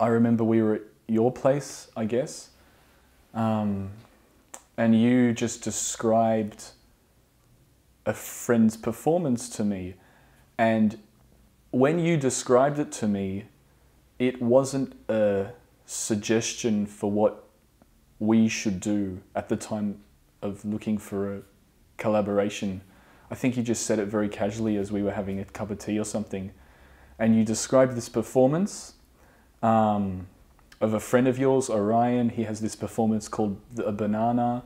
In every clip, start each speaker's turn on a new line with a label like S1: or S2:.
S1: I remember we were at your place, I guess, um, and you just described a friend's performance to me. And when you described it to me, it wasn't a suggestion for what we should do at the time of looking for a collaboration. I think you just said it very casually as we were having a cup of tea or something. And you described this performance um, of a friend of yours, Orion. He has this performance called A Banana.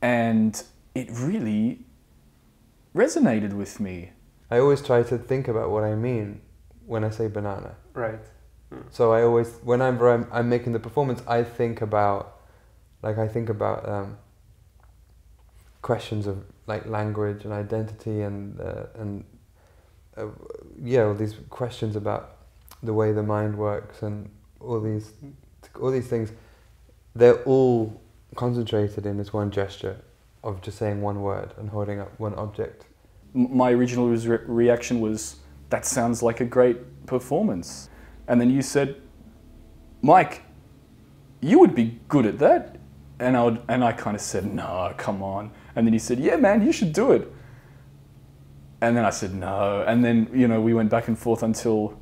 S1: And it really resonated with me.
S2: I always try to think about what I mean when I say banana.
S3: Right.
S2: So I always, whenever I'm, I'm making the performance, I think about, like I think about um, questions of like language and identity and uh, and uh, yeah, all these questions about the way the mind works and all these all these things. They're all concentrated in this one gesture of just saying one word and holding up one object.
S1: My original re- reaction was, that sounds like a great performance. And then you said, Mike, you would be good at that. And I, would, and I kind of said, no, come on. And then he said, yeah, man, you should do it. And then I said, no. And then, you know, we went back and forth until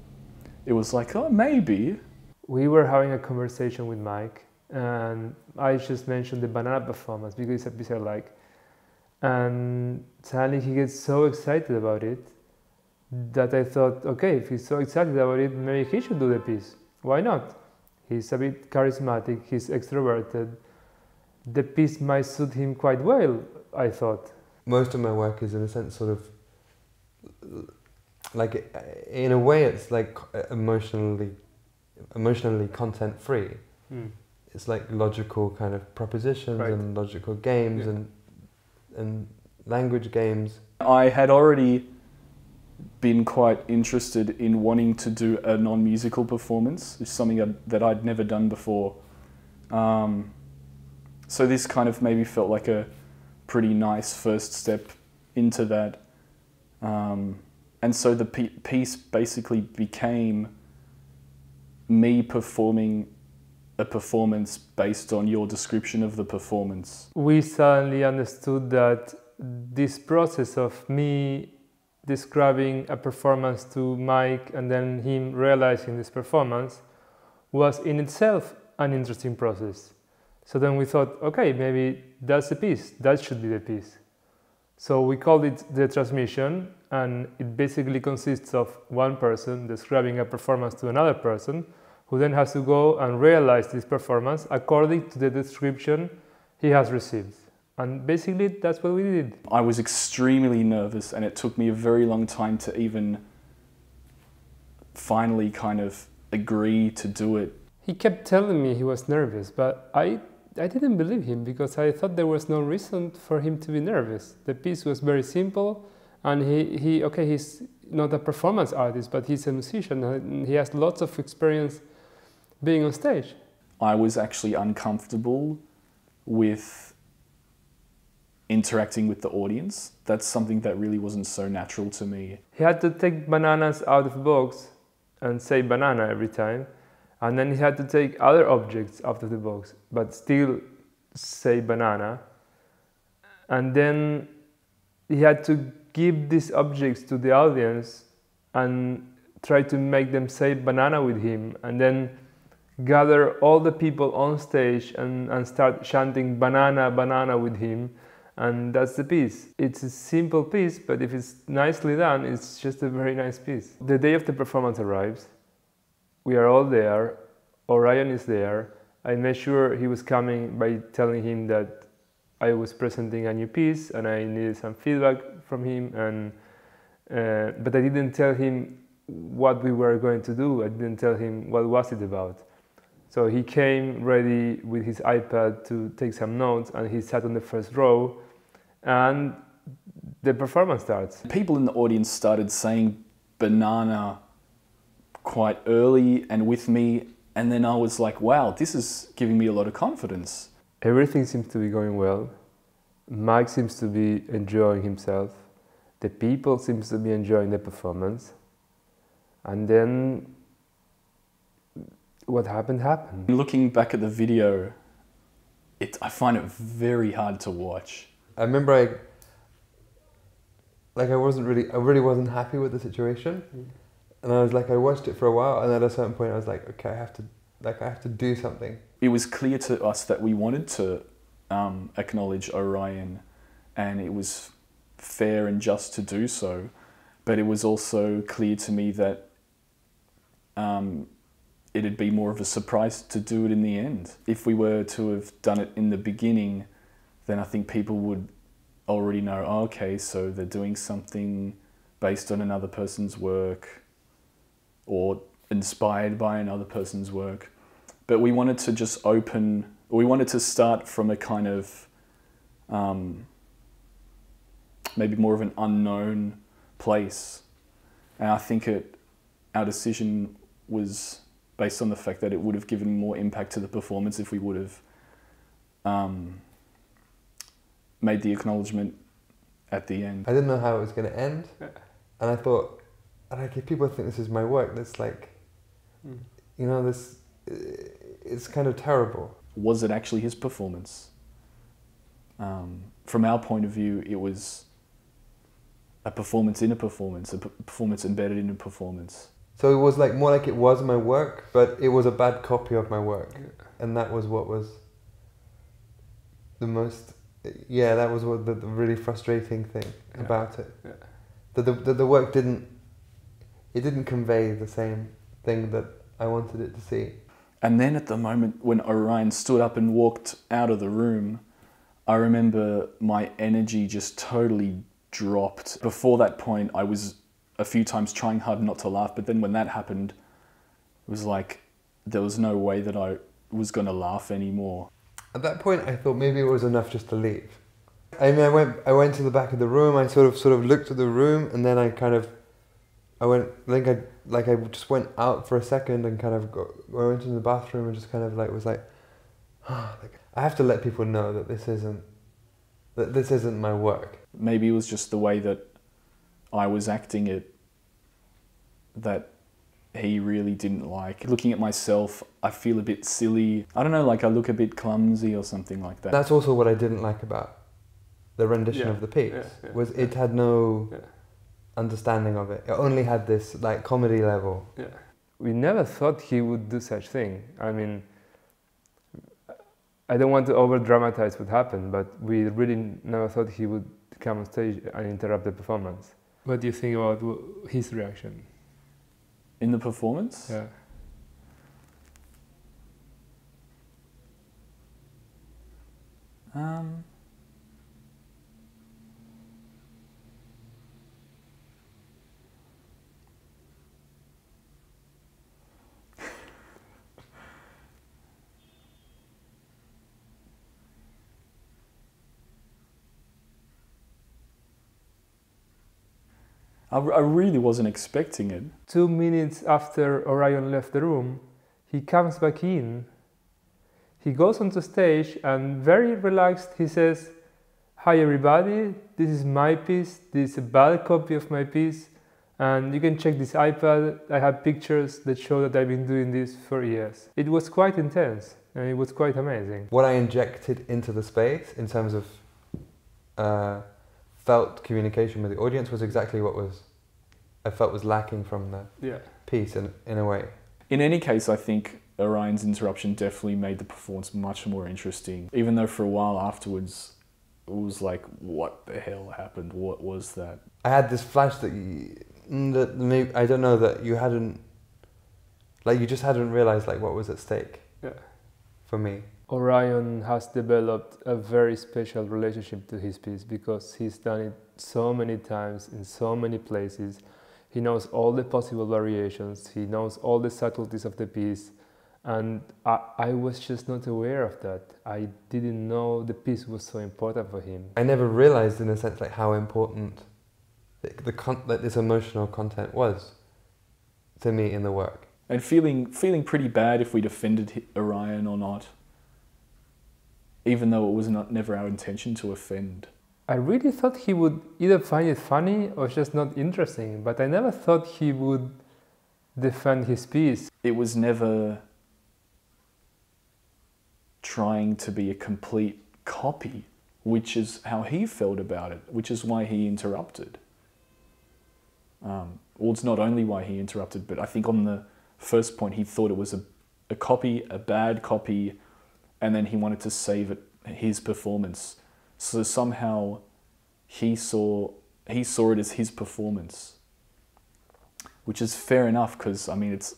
S1: it was like, oh, maybe.
S3: We were having a conversation with Mike, and I just mentioned the banana performance because it's a piece I like. And suddenly he gets so excited about it that I thought, okay, if he's so excited about it, maybe he should do the piece. Why not? He's a bit charismatic, he's extroverted. The piece might suit him quite well, I thought.
S2: Most of my work is in a sense sort of like in a way it's like emotionally emotionally content free. It's like logical kind of propositions
S3: Right.
S2: and logical games
S3: Yeah.
S2: and and language games.
S1: I had already been quite interested in wanting to do a non-musical performance. It's something I'd, that I'd never done before. Um, so this kind of maybe felt like a pretty nice first step into that. Um, and so the piece basically became me performing a performance based on your description of the performance.
S3: we suddenly understood that this process of me describing a performance to Mike and then him realizing this performance was in itself an interesting process. So then we thought, okay, maybe that's the piece, that should be the piece. So we called it the transmission, and it basically consists of one person describing a performance to another person who then has to go and realize this performance according to the description he has received. And basically, that's what we did.
S1: I was extremely nervous, and it took me a very long time to even finally kind of agree to do it.
S3: He kept telling me he was nervous, but I, I didn't believe him because I thought there was no reason for him to be nervous. The piece was very simple, and he, he okay, he's not a performance artist, but he's a musician, and he has lots of experience being on stage.
S1: I was actually uncomfortable with interacting with the audience. That's something that really wasn't so natural to me.
S3: He had to take bananas out of the box and say banana every time. And then he had to take other objects out of the box, but still say banana. And then he had to give these objects to the audience and try to make them say banana with him. And then gather all the people on stage and, and start chanting banana, banana with him. And that's the piece. It's a simple piece, but if it's nicely done, it's just a very nice piece. The day of the performance arrives. We are all there. Orion is there. I made sure he was coming by telling him that I was presenting a new piece and I needed some feedback from him. And uh, but I didn't tell him what we were going to do. I didn't tell him what was it about. So he came ready with his iPad to take some notes, and he sat on the first row, and the performance starts.
S1: People in the audience started saying banana quite early and with me, and then I was like, wow, this is giving me a lot of confidence.
S3: Everything seems to be going well. Mike seems to be enjoying himself. The people seems to be enjoying the performance. And then what happened happened.
S1: Looking back at the video, it, I find it very hard to watch.
S2: I remember I like I wasn't really I really wasn't happy with the situation. Mm. And I was like I watched it for a while and at a certain point I was like, okay, I have to like I have to do something.
S1: It was clear to us that we wanted to um, acknowledge Orion, and it was fair and just to do so. But it was also clear to me that um, it'd be more of a surprise to do it in the end. If we were to have done it in the beginning, then I think people would already know, oh, okay, so they're doing something based on another person's work or inspired by another person's work. But we wanted to just open, we wanted to start from a kind of um, maybe more of an unknown place. And I think it, our decision was based on the fact that it would have given more impact to the performance if we would have um, made the acknowledgement at the end.
S2: I didn't know how it was going to end, and I thought, like, if people think this is my work, that's like,
S3: Mm.
S2: you know, this, it's kind of terrible.
S1: Was it actually his performance? Um, from our point of view, it was a performance in a performance, a p- performance embedded in a performance.
S2: So it was like more like it was my work, but it was a bad copy of my work, and that was what was the most. Yeah, that was what the, the really frustrating thing
S3: Yeah.
S2: about it.
S3: Yeah.
S2: That the, the the work didn't. It didn't convey the same thing that I wanted it to see.
S1: And then at the moment when Orion stood up and walked out of the room, I remember my energy just totally dropped. Before that point, I was a few times trying hard not to laugh, but then when that happened, it was like there was no way that I was going to laugh anymore.
S2: At that point, I thought maybe it was enough just to leave. I mean, I went, I went to the back of the room. I sort of, sort of looked at the room, and then I kind of, I went, I think I, like, I just went out for a second and kind of got, I went into the bathroom and just kind of like was like, like I have to let people know that this isn't, that this isn't my work.
S1: Maybe it was just the way that I was acting it that he really didn't like. Looking at myself, I feel a bit silly. I don't know, like I look a bit clumsy or something like that.
S2: That's also what I didn't like about the rendition
S3: Yeah,
S2: of the piece
S3: yeah, yeah,
S2: was it had no
S3: Yeah.
S2: Understanding of it. It only had this like comedy level. Yeah.
S3: We never thought he would do such thing. I mean, I don't want to over dramatize what happened, but we really never thought he would come on stage and interrupt the performance. What do you think about his reaction?
S1: In the performance?
S3: Yeah.
S1: Um, I, I really wasn't expecting it.
S3: Two minutes after Orion left the room, he comes back in. He goes onto stage and very relaxed he says, Hi everybody, this is my piece, this is a bad copy of my piece, and you can check this iPad. I have pictures that show that I've been doing this for years. It was quite intense and it was quite amazing.
S2: What I injected into the space in terms of uh, felt communication with the audience was exactly what was I felt was lacking from the
S3: Yeah.
S2: piece in in a way.
S1: In any case, I think Orion's interruption definitely made the performance much more interesting. Even though for a while afterwards, it was like, what the hell happened? What was that?
S2: I had this flash that you, mm, that maybe I don't know that you hadn't like you just hadn't realized like what was at stake.
S3: Yeah.
S2: For me.
S3: Orion has developed a very special relationship to his piece because he's done it so many times in so many places. He knows all the possible variations, he knows all the subtleties of the piece, and I, I was just not aware of that. I didn't know the piece was so important for him.
S2: I never realized in a sense like how important the, the con- that this emotional content was to me in the work.
S1: And feeling feeling pretty bad if we'd offended Orion or not, even though it was not never our intention to offend.
S3: I really thought he would either find it funny or just not interesting, but I never thought he would defend his piece.
S1: It was never trying to be a complete copy, which is how he felt about it, which is why he interrupted. Um, well, it's not only why he interrupted, but I think on the first point, he thought it was a, a copy, a bad copy, and then he wanted to save it, his performance. So somehow he saw he saw it as his performance, which is fair enough because I mean it's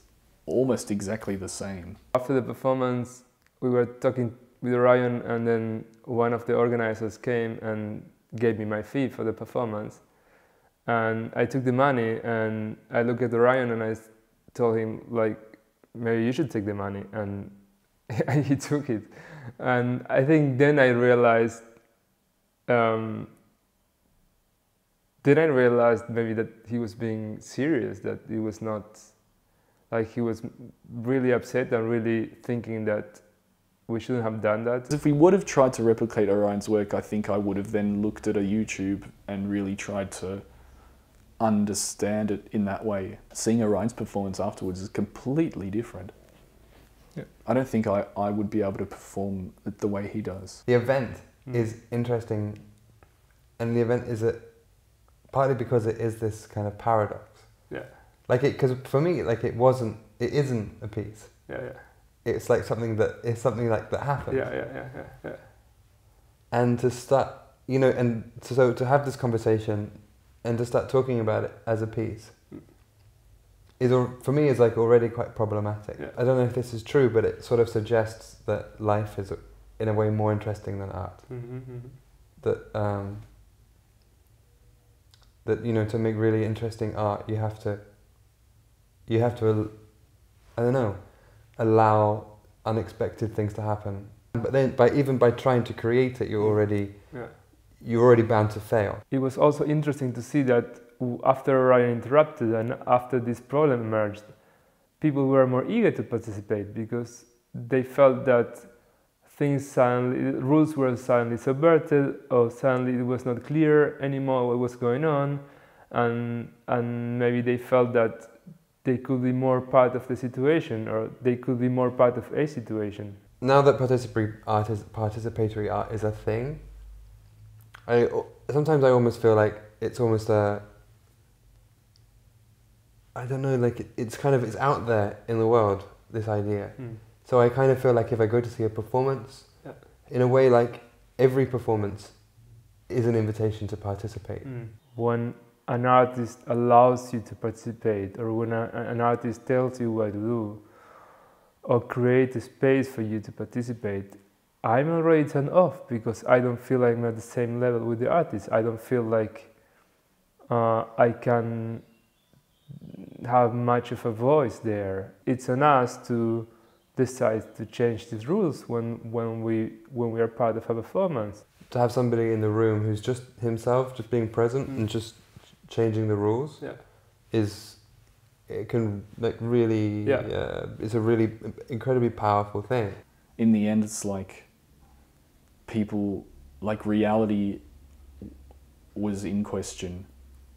S1: almost exactly the same.
S3: After the performance, we were talking with Orion, and then one of the organizers came and gave me my fee for the performance. And I took the money and I looked at Orion and I told him like, maybe you should take the money, and he took it. And I think then I realized. Um, then I realized maybe that he was being serious, that he was not like he was really upset and really thinking that we shouldn't have done that.
S1: If we would have tried to replicate Orion's work, I think I would have then looked at a YouTube and really tried to understand it in that way. Seeing Orion's performance afterwards is completely different.
S3: Yeah.
S1: I don't think I, I would be able to perform it the way he does.
S2: The event
S3: Mm.
S2: is interesting, and the event is a partly because it is this kind of paradox.
S3: Yeah.
S2: Like it, because for me, like it wasn't, it isn't a piece.
S3: Yeah, yeah,
S2: It's like something that it's something like that happened.
S3: yeah, yeah, yeah, yeah, yeah.
S2: And to start, you know, and so, so to have this conversation, and to start talking about it as a piece,
S3: Mm.
S2: is for me is like already quite problematic.
S3: Yeah.
S2: I don't know if this is true, but it sort of suggests that life is in a way more interesting than art.
S3: Mm-hmm, mm-hmm.
S2: that um, that you know to make really interesting art you have to you have to al- I don't know allow unexpected things to happen but then by even by trying to create it you're already
S3: Yeah.
S2: you're already bound to fail
S3: It was also interesting to see that after Orion interrupted and after this problem emerged, people were more eager to participate because they felt that things suddenly, rules were suddenly subverted or suddenly it was not clear anymore what was going on and, and maybe they felt that they could be more part of the situation or they could be more part of a situation.
S2: now that participatory art is participatory art is a thing I sometimes I almost feel like it's almost a I don't know like it, it's kind of it's out there in the world this idea hmm. So I kind of feel like if I go to see a performance,
S3: Yeah.
S2: in a way, like every performance is an invitation to participate.
S3: When an artist allows you to participate, or when a, an artist tells you what to do, or create a space for you to participate, I'm already turned off because I don't feel like I'm at the same level with the artist. I don't feel like uh, I can have much of a voice there. It's on us to decide to change these rules when, when, we, when we are part of a performance.
S2: To have somebody in the room who's just himself, just being present
S3: Mm.
S2: and just changing the rules,
S3: Yeah.
S2: is it can like really,
S3: Yeah.
S2: uh, it's a really incredibly powerful thing.
S1: In the end, it's like people, like reality was in question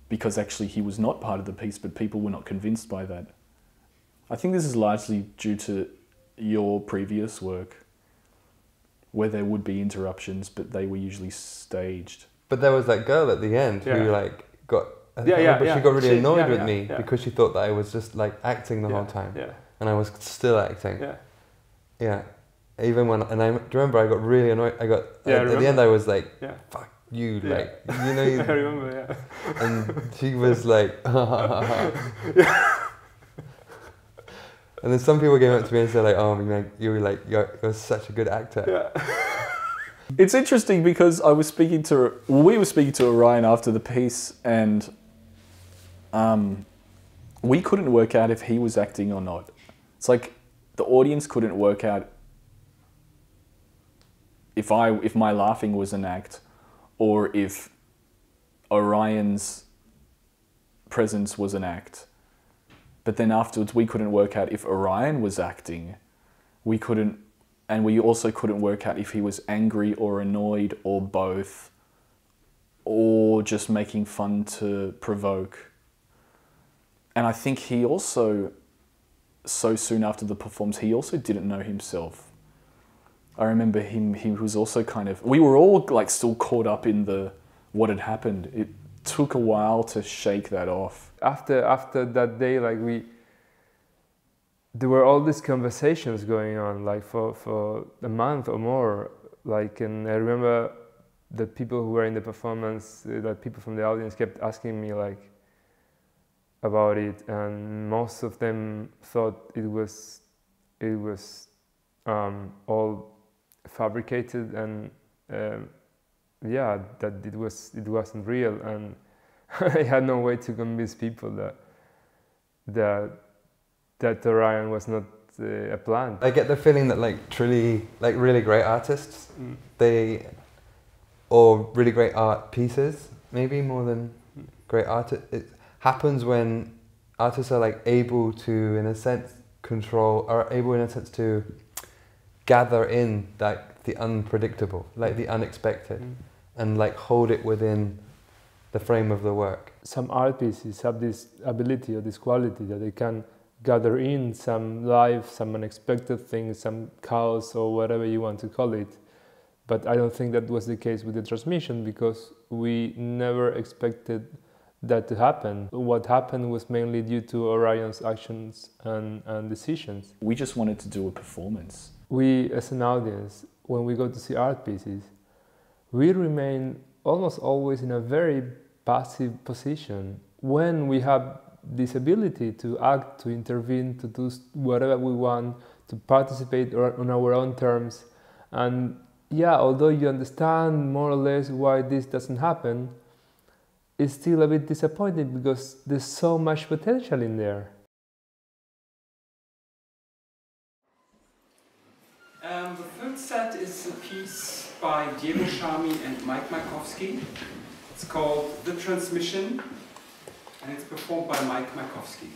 S1: because actually he was not part of the piece, but people were not convinced by that. I think this is largely due to your previous work where there would be interruptions, but they were usually staged.
S2: But there was that girl at the end
S3: Yeah.
S2: who like got. I
S3: Yeah, yeah,
S2: remember,
S3: yeah.
S2: She got really
S3: She-
S2: annoyed
S3: yeah,
S2: with
S3: yeah,
S2: me
S3: yeah.
S2: because she thought that I was just like acting the
S3: yeah.
S2: whole time,
S3: Yeah,
S2: and I was still acting.
S3: yeah.
S2: Yeah. Even when and I do you remember I got really annoyed. I got
S3: Yeah, I
S2: at, at the end. I was like,
S3: Yeah.
S2: "Fuck you!"
S3: Yeah.
S2: Like you know,
S3: I remember, yeah.
S2: and she was like, and then some people came up to me and said like, "Oh man, you were like you're, you're such a good actor."
S3: Yeah.
S1: It's interesting because I was speaking to, well, we were speaking to Orion after the piece, and um, we couldn't work out if he was acting or not. It's like the audience couldn't work out if I if my laughing was an act, or if Orion's presence was an act. But then afterwards, we couldn't work out if Orion was acting. We couldn't and we also couldn't work out if he was angry or annoyed or both or just making fun to provoke and i think he also so soon after the performance he also didn't know himself I remember him. He was also kind of. We were all like still caught up in the what had happened. It took a while to shake that off.
S3: After after that day, like we, there were all these conversations going on, like for for a month or more. Like, and I remember the people who were in the performance, uh, that people from the audience kept asking me like about it, and most of them thought it was it was um, all fabricated and um, yeah that it was it wasn't real and I had no way to convince people that that that Orion was not uh, a plant.
S2: I get the feeling that like truly, like really great artists,
S3: Mm.
S2: they, or really great art pieces, maybe more than great art. It happens when artists are like able to, in a sense, control, are able in a sense to gather in like the unpredictable, like the unexpected,
S3: Mm.
S2: And like hold it within the frame of the work.
S3: Some art pieces have this ability or this quality that they can gather in some life, some unexpected things, some chaos or whatever you want to call it. But I don't think that was the case with the transmission because we never expected that to happen. What happened was mainly due to Orion's actions and, and decisions.
S1: We just wanted to do a performance.
S3: we as an audience when we go to see art pieces we remain almost always in a very passive position when we have this ability to act to intervene to do whatever we want to participate on our own terms. And yeah although you understand more or less why this doesn't happen it's still a bit disappointing because there's so much potential in there.
S4: Um, the third set is a piece by Diego Chamy and Mike Majkowski. It's called The Transmission, and it's performed by Mike Majkowski.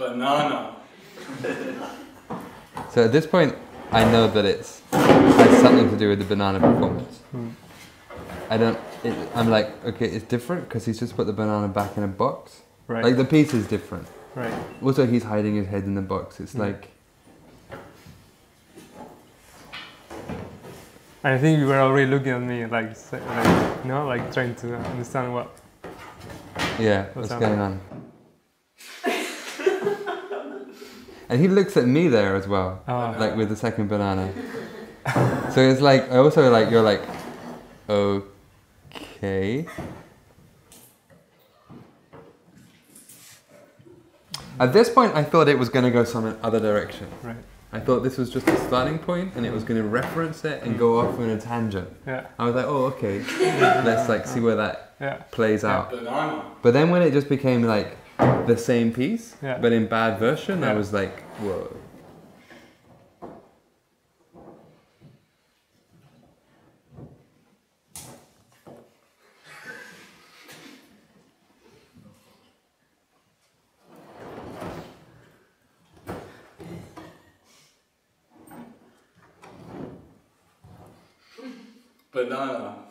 S4: Banana.
S2: So at this point, I know that it's has something to do with the banana performance.
S3: Hmm.
S2: I don't. It, I'm like, okay, it's different because he's just put the banana back in a box.
S3: right
S2: Like the piece is different.
S3: right
S2: Also, he's hiding his head in the box. It's
S3: Hmm.
S2: like,
S3: I think you were already looking at me like, like you know, like trying to understand what.
S2: yeah,
S3: What's
S2: what's going on? And he looks at me there as well,
S3: Oh,
S2: like with the second banana. so it's like, I also like, you're like, okay. At this point, I thought it was going to go some other direction.
S3: right.
S2: I thought this was just a starting point, and it was going to reference it and go mm. off on a tangent.
S3: Yeah,
S2: I was like, oh, okay, let's like see where that
S3: yeah,
S2: plays out.
S4: Banana.
S2: But then when it just became like the same piece,
S3: Yeah.
S2: but in bad version, I was like, whoa.
S4: Banana. Banana.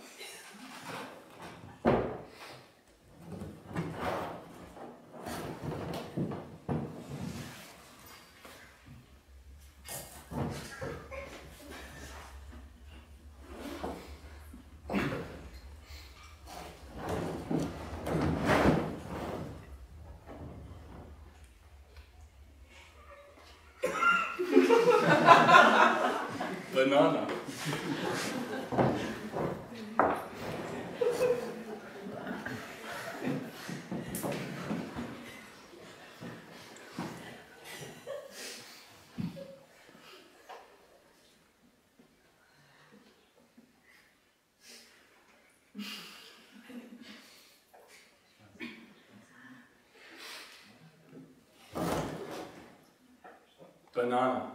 S5: Banana.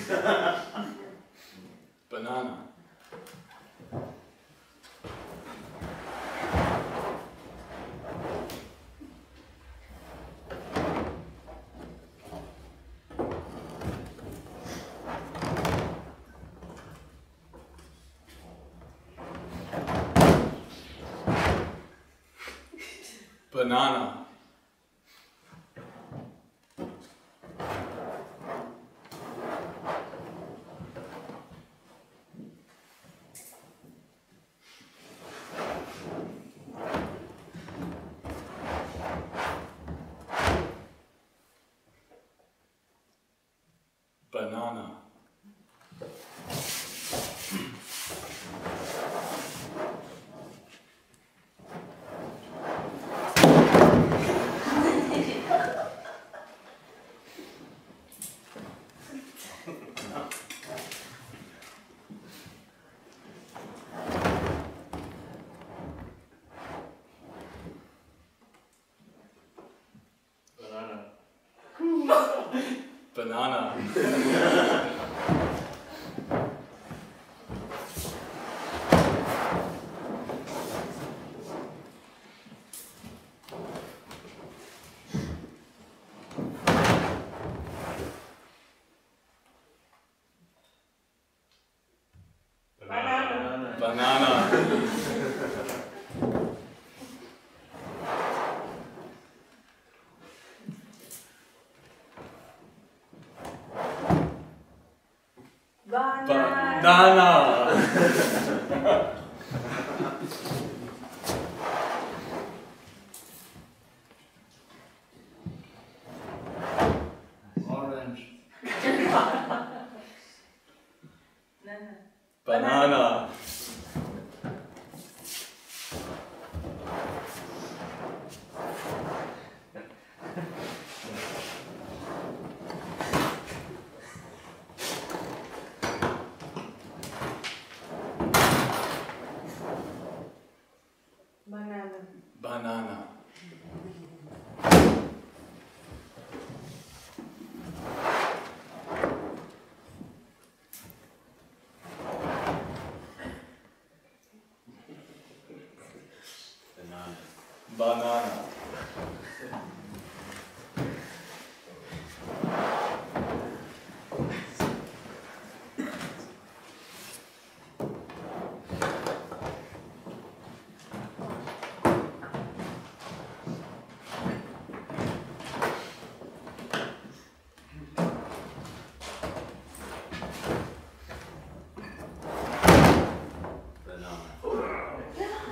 S5: Banana. Banana. Banana. Banana. Banana. Banana.
S6: Orange.
S5: Banana.
S6: Banana.
S5: Banana. Banana.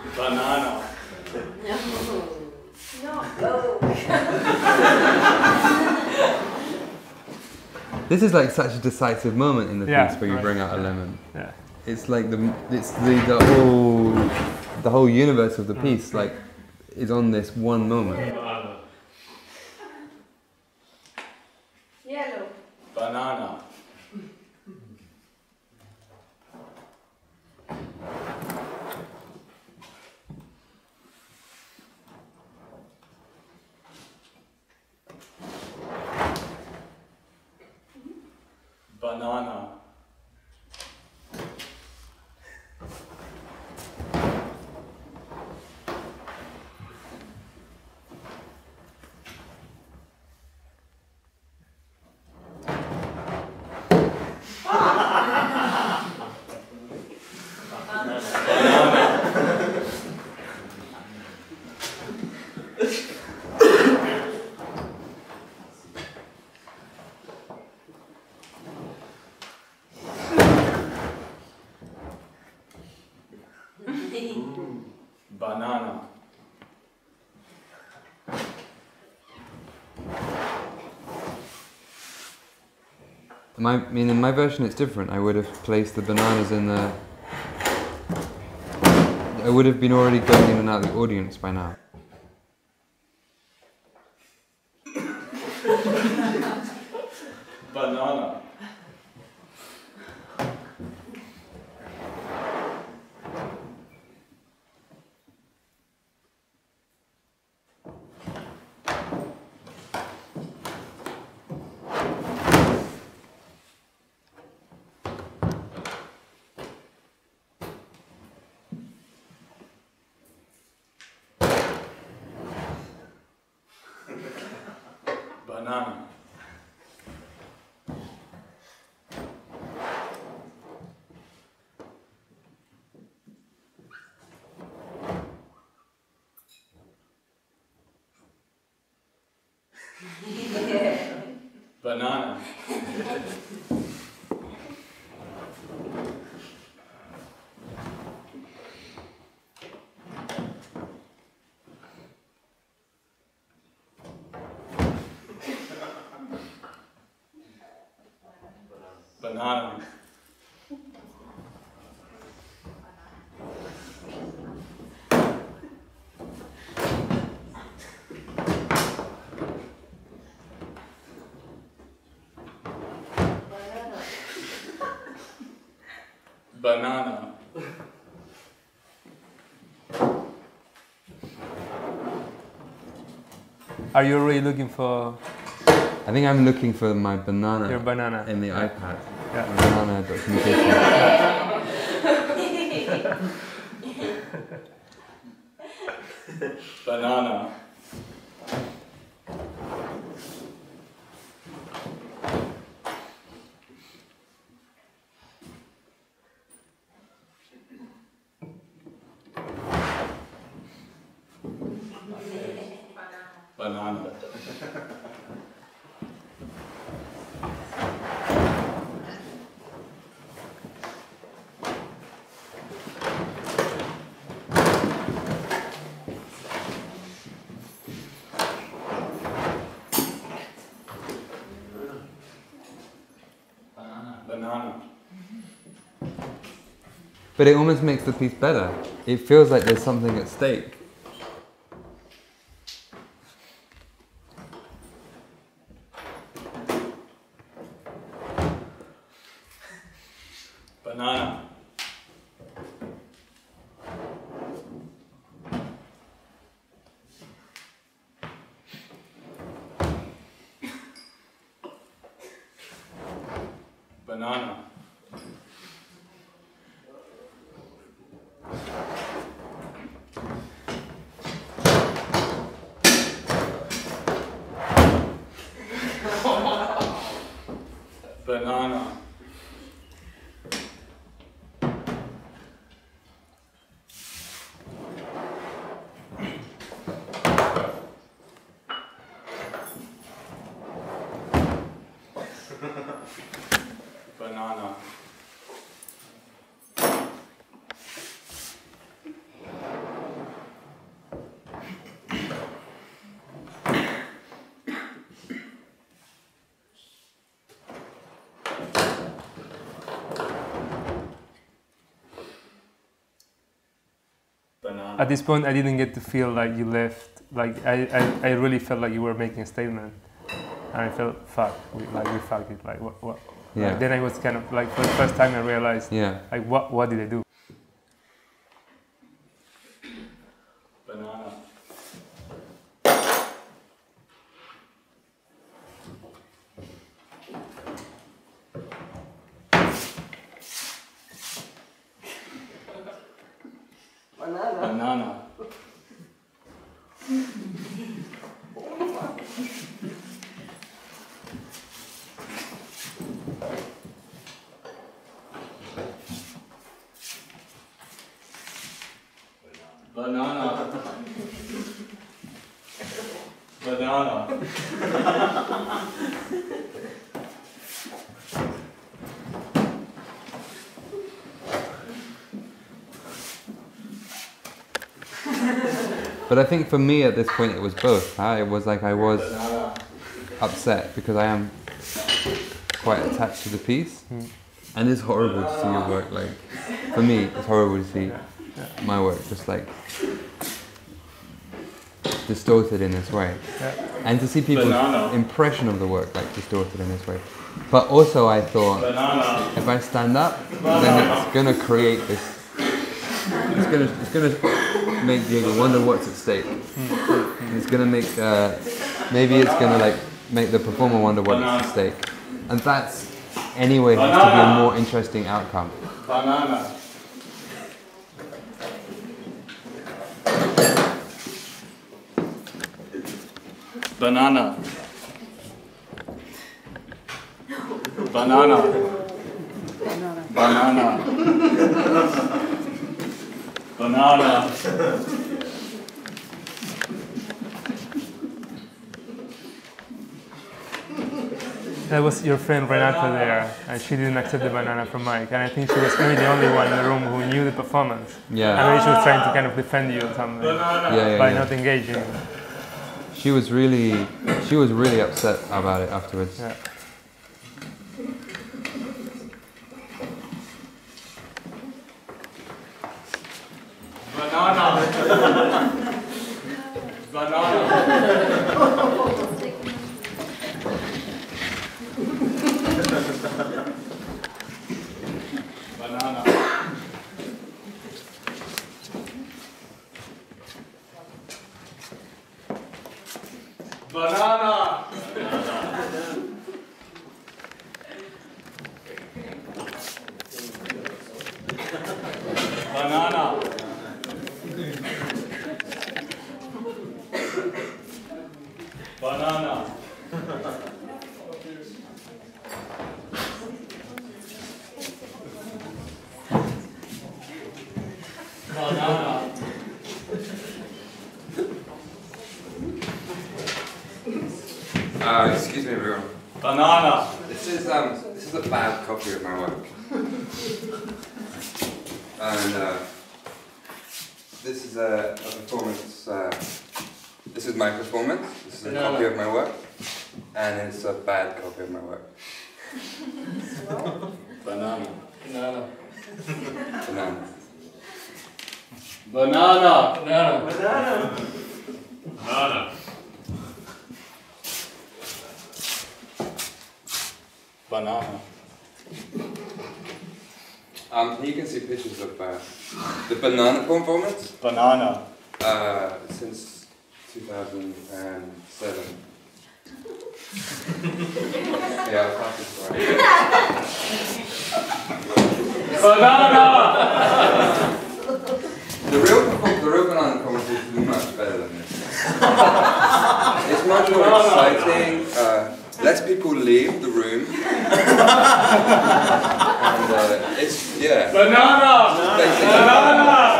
S5: Banana.
S2: This is like such a decisive moment in the
S3: Yeah,
S2: piece where you
S3: right.
S2: bring out a lemon.
S3: Yeah.
S2: It's like the it's the, the whole the whole universe of the mm. piece like is on this one moment.
S6: Yellow.
S5: Banana. Banana. Mm. Banana.
S2: My, I mean, in my version, it's different. I would have placed the bananas in the I would have been already going in and out of the audience by now.
S5: Banana. Banana. Banana. Banana. Banana.
S3: Are you really looking for
S2: I think I'm looking for my banana
S3: your banana?
S2: in the iPad.
S3: Yeah.
S2: My banana documentation.
S5: Banana. Banana. Banana.
S2: But it almost makes the piece better. It feels like there's something at stake.
S5: Banana. Banana. Banana. Banana. Banana.
S3: At this point, I didn't get to feel like you left. Like I, I, I really felt like you were making a statement, and I felt fuck. We, like we fucked it. Like what? what?
S2: Yeah.
S3: Like, then I was kind of like for the first time I realized
S2: Yeah.
S3: like what what did I do?
S5: Banana. Banana. Banana. Banana.
S2: But I think for me at this point it was both. Huh? It was like I was upset because I am quite attached to the piece,
S3: Hmm.
S2: and it's horrible to see your work. Like for me, it's horrible to see my work, just like distorted in this way,
S3: Yeah.
S2: and to see people's
S5: Banana.
S2: impression of the work like distorted in this way. But also, I thought
S5: Banana.
S2: if I stand up, then it's gonna create this. It's gonna it's gonna make Diego wonder what's at stake. It's gonna make uh, maybe it's gonna like make the performer wonder what's at stake, and that's anyway has to be a more interesting outcome.
S5: Banana. Banana. Banana. Banana. Banana.
S3: That was your friend Renata there, and she didn't accept the banana from Mike. And I think she was maybe the only one in the room who knew the performance.
S2: Yeah,
S3: And maybe she was trying to kind of defend you or something
S2: yeah, yeah.
S3: by
S2: yeah.
S3: not engaging.
S2: She was really she was really upset about it afterwards.
S3: Yeah.
S5: Banana. Banana. Banana. Banana. Banana.
S7: Um, you can see pictures of uh, the banana performance
S5: Banana.
S7: uh, since 2007. yeah, I'll pass this around.
S5: Banana.
S7: The real perform- the real banana is much better than this. it's much more exciting. Uh, lets people leave the room. and uh, it's yeah.
S5: Banana.
S7: Basically,
S5: Banana.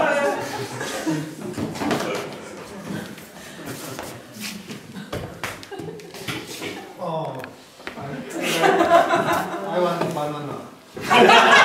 S8: Oh, I, I want banana.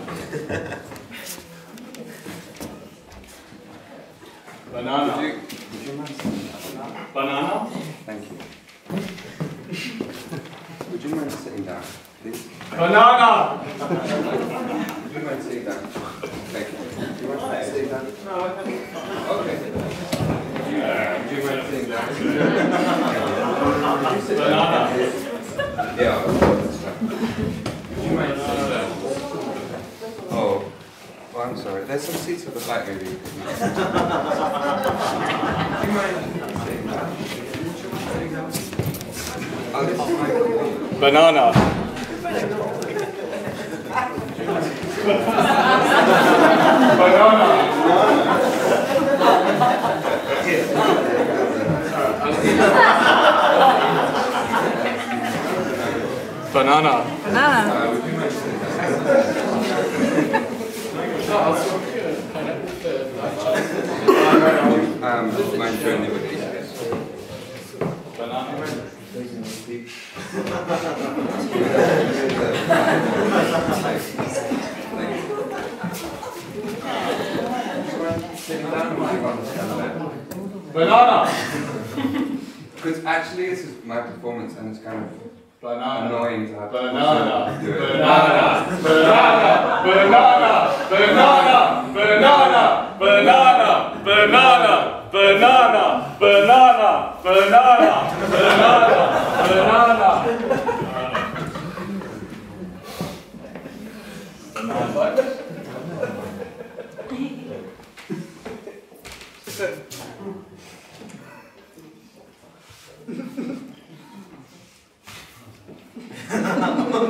S5: Banana.
S7: Thank you. Would you mind sitting down, please?
S5: Banana.
S7: Would you mind sitting down? Thank you. Do you mind sitting down? No, Okay. Would you, would you mind sitting down? Would you sit down? Yeah, that's. Would you mind sitting down? Oh, well, I'm sorry. There's some seats at the back, maybe. Do you mind
S5: Banana. Banana. Banana.
S9: Banana.
S7: um, my journey with
S5: Banana.
S7: Because actually, this is my performance, and it's kind of
S5: Banana.
S7: annoying to have to do it.
S5: Banana. Banana. Banana. Banana. Banana. Banana. Banana. Banana. Banana. Banana. Banana. Banana. Banana. Banana.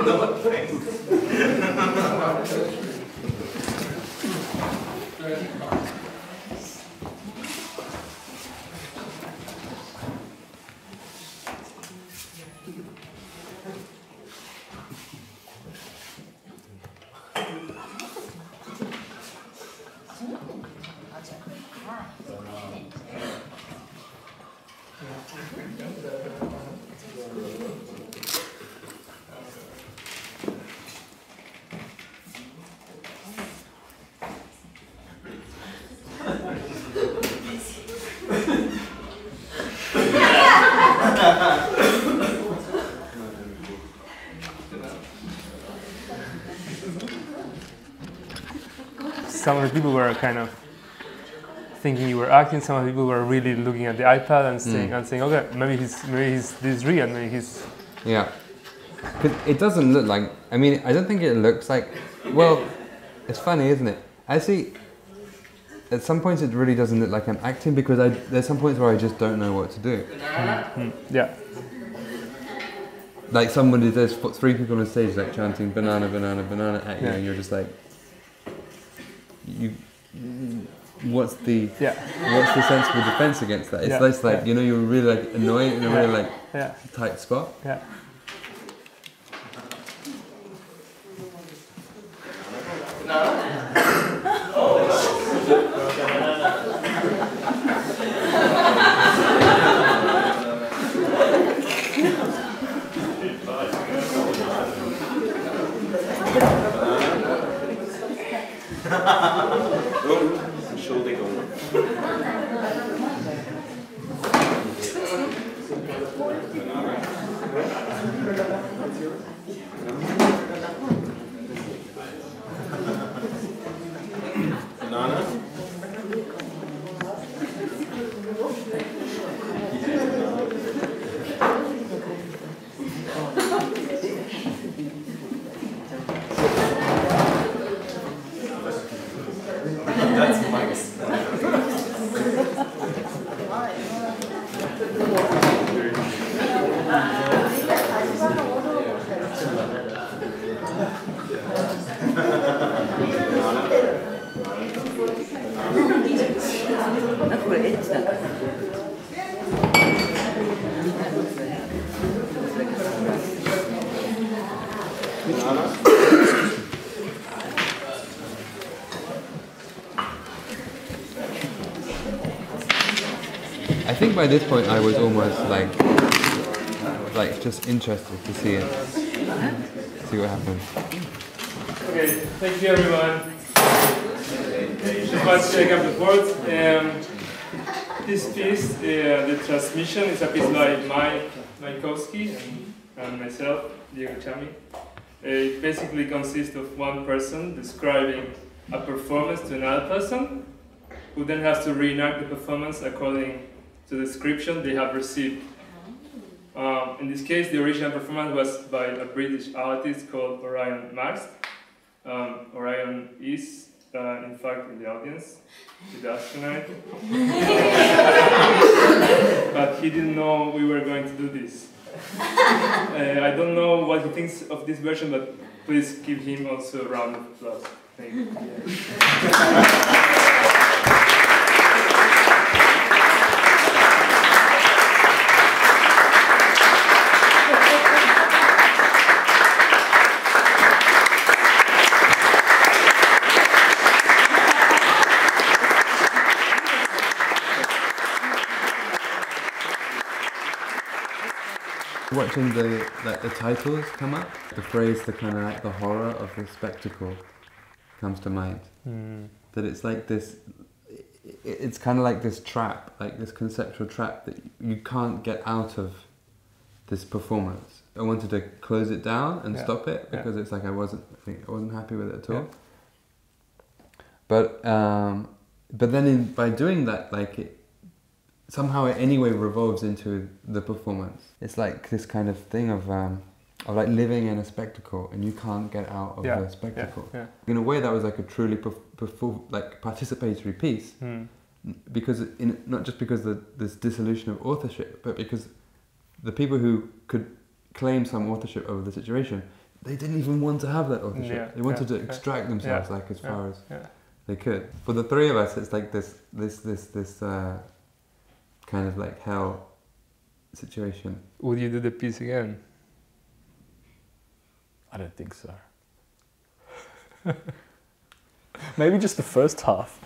S5: no, thanks.
S3: Some of the people were kind of thinking you were acting. Some of the people were really looking at the iPad and saying, mm. and saying, okay, maybe he's maybe he's this is real. Maybe he's
S2: Yeah. 'Cause it doesn't look like. I mean, I don't think it looks like. Well, it's funny, isn't it? Actually, at some points it really doesn't look like I'm acting because I, there's some points where I just don't know what to do. Mm-hmm.
S3: yeah.
S2: Like somebody, there's three people on stage like chanting banana, banana, banana at you,
S3: Yeah.
S2: and you're just like, you. What's the
S3: Yeah.
S2: what's the sensible defense against that? It's
S3: Yeah,
S2: less like
S3: yeah.
S2: you know you're really like annoyed in a really like
S3: Yeah.
S2: tight spot.
S3: Yeah.
S2: 그럼 by this point I was almost like, like just interested to see it, see what happens.
S3: Okay, thank you everyone. Just check up the board. Um, this piece, uh, the transmission, is a piece by Mike Majkowski and, and myself, Diego Chamy. It basically consists of one person describing a performance to another person, who then has to reenact the performance according to the description they have received. Um, in this case, the original performance was by a British artist called Orion Max. Um, Orion is, uh, in fact, in the audience with us tonight. but he didn't know we were going to do this. Uh, I don't know what he thinks of this version, but please give him also a round of applause. Thank you.
S2: watching the like the titles come up, the phrase, the kind of like the horror of the spectacle, comes to mind.
S3: Mm.
S2: That it's like this. It's kind of like this trap, like this conceptual trap that you can't get out of this performance. I wanted to close it down and
S3: Yeah.
S2: stop it
S3: Yeah.
S2: because it's like I wasn't, I wasn't happy with it at all.
S3: Yeah.
S2: But um, but then in, by doing that, like it somehow it anyway revolves into the performance. It's like this kind of thing of um, of like living in a spectacle, and you can't get out of
S3: Yeah,
S2: the spectacle.
S3: Yeah.
S2: In a way, that was like a truly like participatory piece,
S3: Mm.
S2: because in, not just because the this dissolution of authorship, but because the people who could claim some authorship over the situation, they didn't even want to have that authorship.
S3: Yeah,
S2: they wanted
S3: yeah,
S2: to
S3: yeah.
S2: extract themselves
S3: Yeah,
S2: like as
S3: yeah,
S2: far as
S3: yeah.
S2: they could. For the three of us, it's like this, this, this, this uh, kind of like hell situation.
S3: Would you do the piece again?
S1: I don't think so. Maybe just the first half.